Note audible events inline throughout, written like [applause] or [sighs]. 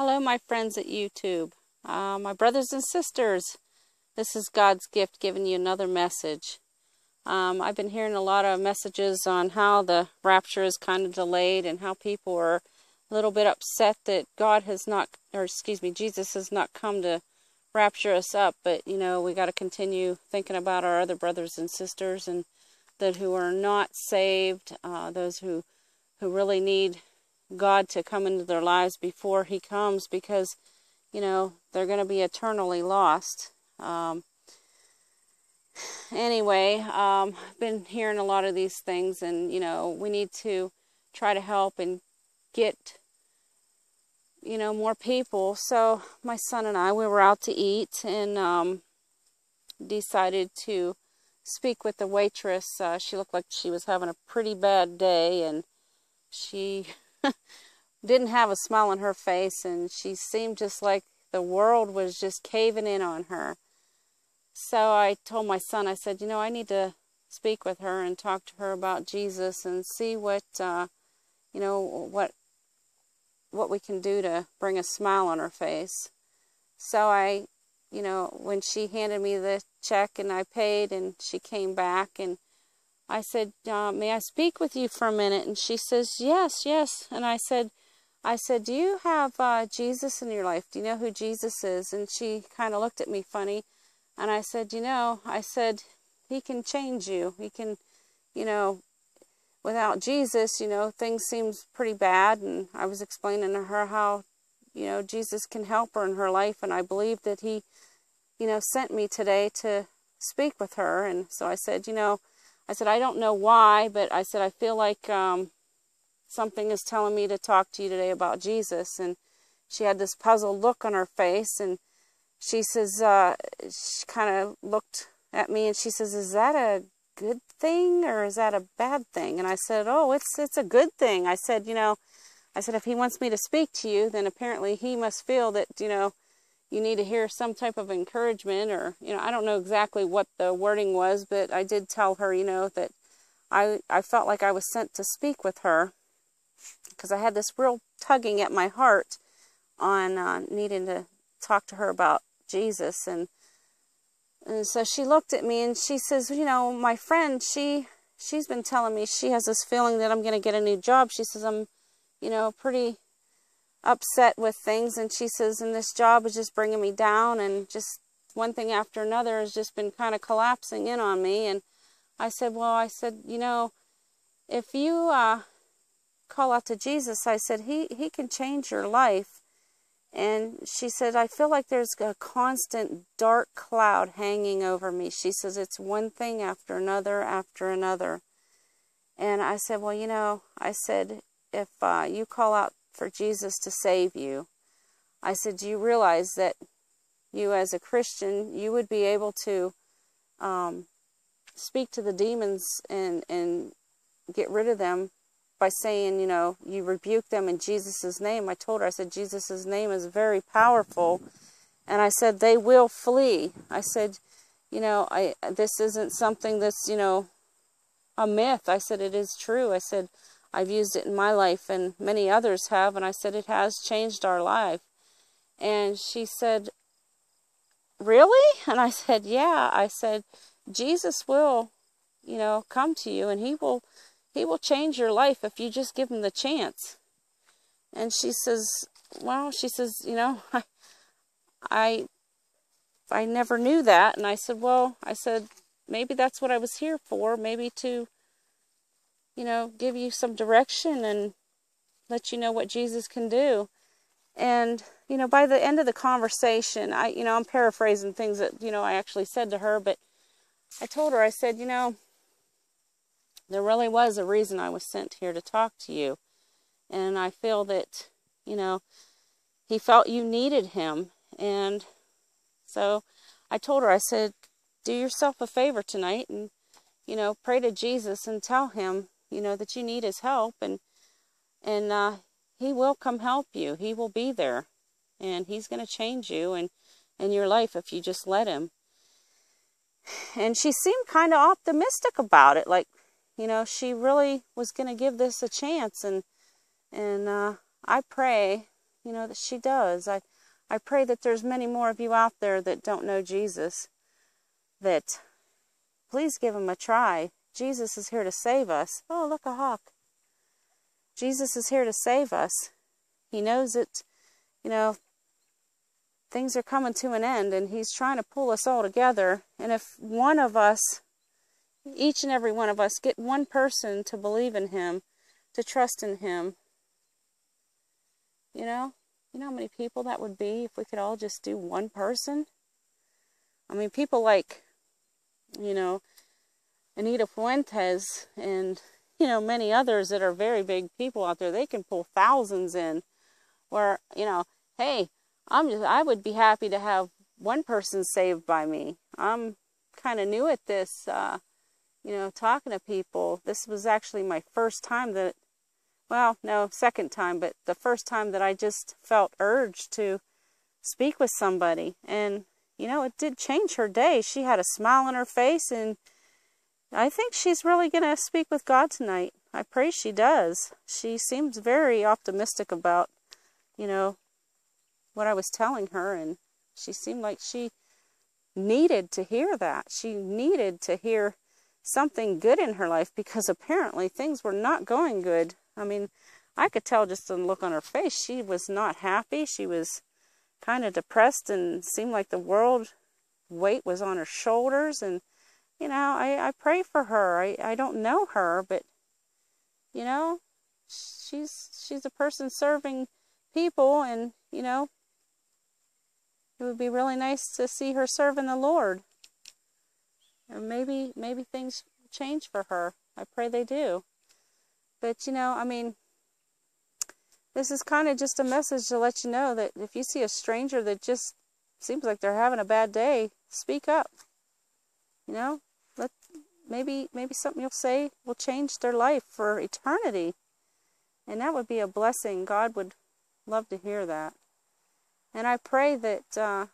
Hello, my friends at YouTube. Uh, my brothers and sisters, this is God's gift giving you another message. Um, I've been hearing a lot of messages on how the rapture is kind of delayed and how people are a little bit upset that God has not, or excuse me, Jesus has not come to rapture us up. But, you know, we got to continue thinking about our other brothers and sisters and that who are not saved, uh, those who, who really need God to come into their lives before He comes because, you know, they're going to be eternally lost. Um, anyway, um, I've been hearing a lot of these things, and, you know, we need to try to help and get, you know, more people. So my son and I, we were out to eat and um, decided to speak with the waitress. Uh, she looked like she was having a pretty bad day, and she [laughs] didn't have a smile on her face and she seemed just like the world was just caving in on her. So I told my son, I said, you know, I need to speak with her and talk to her about Jesus and see what, uh, you know, what, what we can do to bring a smile on her face. So I, you know, when she handed me the check and I paid and she came back and I said, uh, may I speak with you for a minute? And she says, yes, yes. And I said, I said, do you have uh, Jesus in your life? Do you know who Jesus is? And she kind of looked at me funny. And I said, you know, I said, he can change you. He can, you know, without Jesus, you know, things seems pretty bad. And I was explaining to her how, you know, Jesus can help her in her life. And I believe that he, you know, sent me today to speak with her. And so I said, you know, I said, I don't know why, but I said, I feel like um, something is telling me to talk to you today about Jesus. And she had this puzzled look on her face. And she says, uh, she kind of looked at me and she says, Is that a good thing or is that a bad thing? And I said, Oh, it's, it's a good thing. I said, You know, I said, if he wants me to speak to you, then apparently he must feel that, you know, you need to hear some type of encouragement or you know i don't know exactly what the wording was but i did tell her you know that i i felt like i was sent to speak with her because i had this real tugging at my heart on uh, needing to talk to her about jesus. And and so she looked at me and she says you know my friend she she's been telling me she has this feeling that i'm going to get a new job. She says i'm you know pretty upset with things and she says and this job is just bringing me down and just one thing after another has just been kind of collapsing in on me. And I said well I said you know if you uh, call out to Jesus I said he he can change your life. And she said I feel like there's a constant dark cloud hanging over me. She says it's one thing after another after another. And I said well you know I said if uh, you call out for Jesus to save you. I said, Do you realize that you, as a Christian, you would be able to um, speak to the demons and, and get rid of them by saying, you know, you rebuke them in Jesus' name? I told her, I said, Jesus' name is very powerful. And I said, they will flee. I said, you know, I this isn't something that's, you know, a myth. I said, it is true. I said, I've used it in my life and many others have, and I said, It has changed our life. And she said, Really? And I said, Yeah. I said, Jesus will, you know, come to you and he will he will change your life if you just give him the chance. And she says, Well, she says, you know, [laughs] I I I never knew that. And I said, Well, I said, maybe that's what I was here for, maybe to you know, give you some direction and let you know what Jesus can do. And, you know, by the end of the conversation, I, you know, I'm paraphrasing things that, you know, I actually said to her, but I told her, I said, you know, there really was a reason I was sent here to talk to you. And I feel that, you know, he felt you needed him. And so I told her, I said, do yourself a favor tonight and, you know, pray to Jesus and tell him you know that you need his help and and uh, he will come help you he will be there and he's going to change you and and your life if you just let him and she seemed kind of optimistic about it like you know she really was going to give this a chance and and uh, i pray you know, that she does. I, I pray that there's many more of you out there that don't know Jesus, that please give him a try. Jesus is here to save us. Oh, look, a hawk. Jesus is here to save us. He knows that, you know, things are coming to an end and he's trying to pull us all together. And if one of us, each and every one of us, get one person to believe in him, to trust in him, you know, you know how many people that would be if we could all just do one person? I mean, people like, you know, Anita Fuentes and, you know, many others that are very big people out there, they can pull thousands in. Where, you know, hey, I'm just, I would be happy to have one person saved by me. I'm kind of new at this, uh, you know, talking to people. This was actually my first time that, well, no, second time, but the first time that I just felt urged to speak with somebody. And, you know, it did change her day. She had a smile on her face, and I think she's really going to speak with God tonight. I pray she does. She seems very optimistic about, you know, what I was telling her, and she seemed like she needed to hear that. She needed to hear something good in her life because apparently things were not going good. I mean, I could tell just from the look on her face, she was not happy. She was kind of depressed and seemed like the world weight was on her shoulders. And, you know, I, I pray for her. I, I don't know her, but, you know, she's she's a person serving people and, you know, it would be really nice to see her serving the Lord. Or maybe maybe things change for her. I pray they do. But you know, I mean, this is kind of just a message to let you know that if you see a stranger that just seems like they're having a bad day, speak up. You know, maybe maybe something you'll say will change their life for eternity. And that would be a blessing. God would love to hear that. And I pray that uh,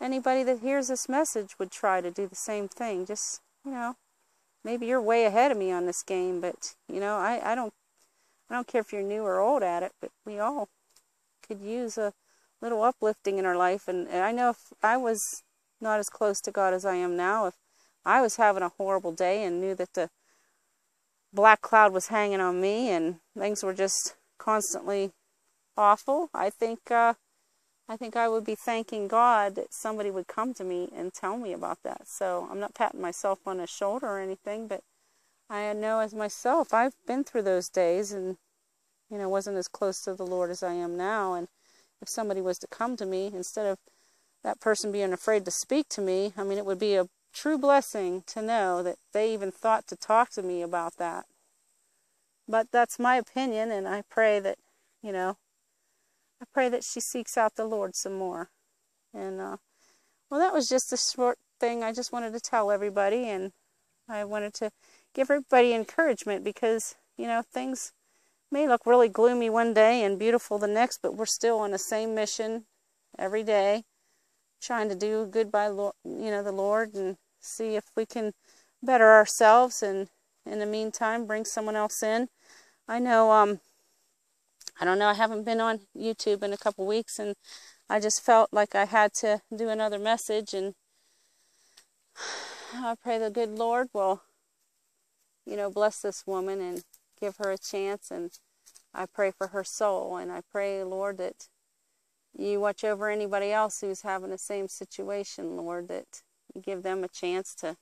anybody that hears this message would try to do the same thing. Just, you know, maybe you're way ahead of me on this game, but, you know, I, I don't I don't care if you're new or old at it, but we all could use a little uplifting in our life. And, and I know if I was not as close to God as I am now, if I was having a horrible day and knew that the black cloud was hanging on me and things were just constantly awful, I think uh, I think I would be thanking God that somebody would come to me and tell me about that. So I'm not patting myself on the shoulder or anything, but I know as myself, I've been through those days and, you know, wasn't as close to the Lord as I am now. And if somebody was to come to me, instead of that person being afraid to speak to me, I mean, it would be a true blessing to know that they even thought to talk to me about that. But that's my opinion, and I pray that, you know, I pray that she seeks out the Lord some more. And, uh, well, that was just a short thing I just wanted to tell everybody. And I wanted to give everybody encouragement because, you know, things may look really gloomy one day and beautiful the next, but we're still on the same mission every day, trying to do good by, you know, the Lord and see if we can better ourselves and in the meantime bring someone else in. I know um, I don't know, I haven't been on YouTube in a couple weeks and I just felt like I had to do another message and [sighs] I pray the good Lord will, you know, bless this woman and give her a chance and I pray for her soul and I pray, Lord, that you watch over anybody else who's having the same situation, Lord, that give them a chance to,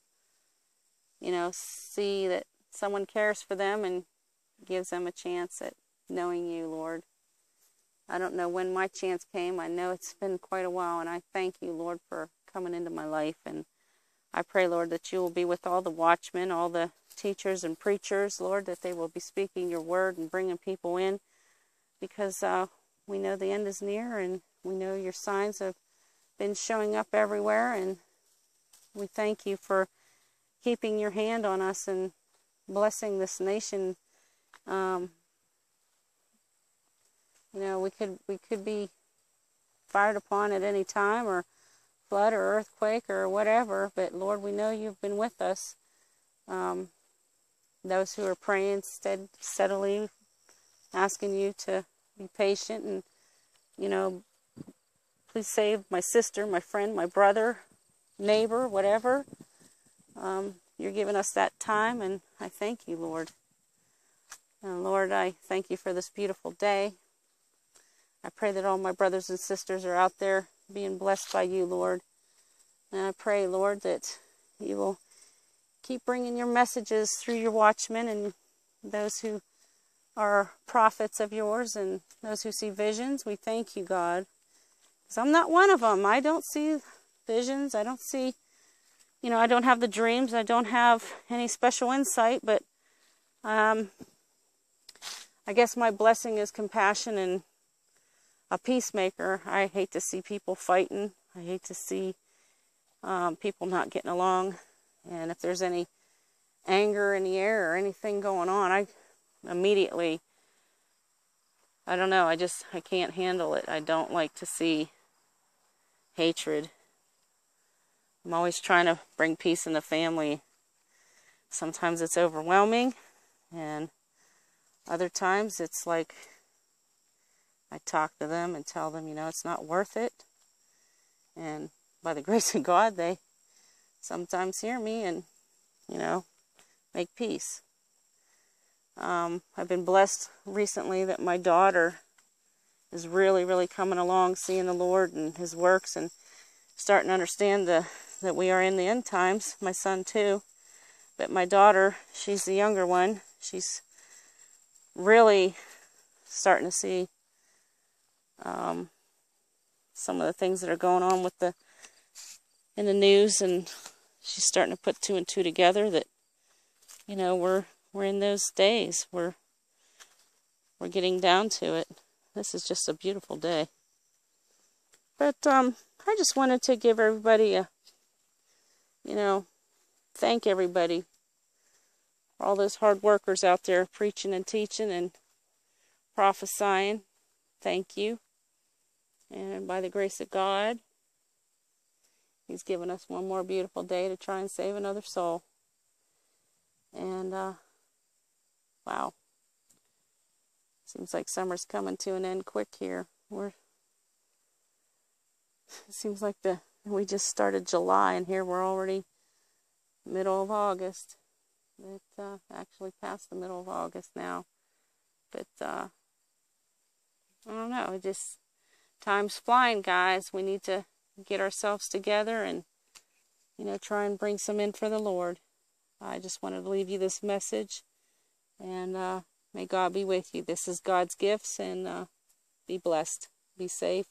you know, see that someone cares for them and gives them a chance at knowing you, Lord. I don't know when my chance came. I know it's been quite a while, and I thank you, Lord, for coming into my life. And I pray, Lord, that you will be with all the watchmen, all the teachers and preachers, Lord, that they will be speaking your word and bringing people in because uh, we know the end is near and we know your signs have been showing up everywhere. And we thank you for keeping your hand on us and blessing this nation. Um, you know, we could we could be fired upon at any time or flood or earthquake or whatever, but Lord, we know you've been with us. Um, those who are praying stead, steadily, asking you to be patient and you know, please save my sister, my friend, my brother, neighbor, whatever. Um, you're giving us that time, and I thank you, Lord. And Lord, I thank you for this beautiful day. I pray that all my brothers and sisters are out there being blessed by you, Lord. And I pray, Lord, that you will keep bringing your messages through your watchmen and those who are prophets of yours and those who see visions. We thank you, God. Because I'm not one of them. I don't see visions. I don't see, you know, I don't have the dreams. I don't have any special insight, but um, I guess my blessing is compassion and a peacemaker. I hate to see people fighting. I hate to see um, people not getting along. And if there's any anger in the air or anything going on, I immediately, I don't know, I just, I can't handle it. I don't like to see hatred. I'm always trying to bring peace in the family. Sometimes it's overwhelming, and other times it's like I talk to them and tell them, you know, it's not worth it. And by the [laughs] grace of God, they sometimes hear me and, you know, make peace. Um, I've been blessed recently that my daughter is really, really coming along, seeing the Lord and His works, and starting to understand the, that we are in the end times. My son too, but my daughter, she's the younger one. She's really starting to see um, some of the things that are going on with the in the news, and she's starting to put two and two together. That you know we're we're in those days. We're we're getting down to it. This is just a beautiful day. But um, I just wanted to give everybody a, you know, thank everybody for all those hard workers out there preaching and teaching and prophesying. Thank you. And by the grace of God, He's given us one more beautiful day to try and save another soul. And, uh, wow. Seems like summer's coming to an end quick here. We're, it [laughs] seems like the we just started July and here we're already middle of August. It's uh, actually past the middle of August now. But uh, I don't know. It just time's flying, guys. We need to get ourselves together and you know try and bring some in for the Lord. I just wanted to leave you this message, and uh, may God be with you. This is God's gifts, and uh, be blessed, be safe,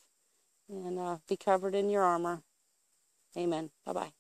and uh, be covered in your armor. Amen. Bye bye.